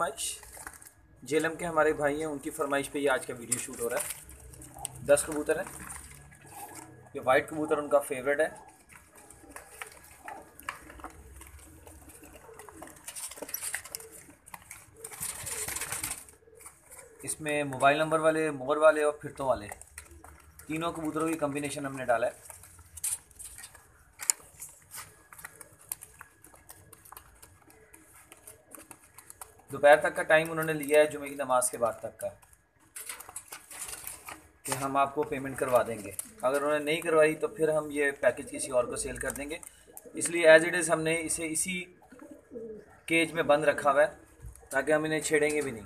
फरमाइश। जेलम के हमारे भाई हैं, उनकी फरमाइश पे ये आज का वीडियो शूट हो रहा है। दस कबूतर हैं। ये वाइट कबूतर उनका फेवरेट है। इसमें मोबाइल नंबर वाले मोर वाले और फिरतों वाले। तीनों कबूतरों की कम्बिनेशन हमने डाला है। दोपहर तक का टाइम उन्होंने लिया है, जुमे की नमाज़ के बाद तक का। कि हम आपको पेमेंट करवा देंगे। अगर उन्होंने नहीं करवाई तो फिर हम ये पैकेज किसी और को सेल कर देंगे। इसलिए एज इट इज़ हमने इसे इसी केज में बंद रखा हुआ है, ताकि हम इन्हें छेड़ेंगे भी नहीं।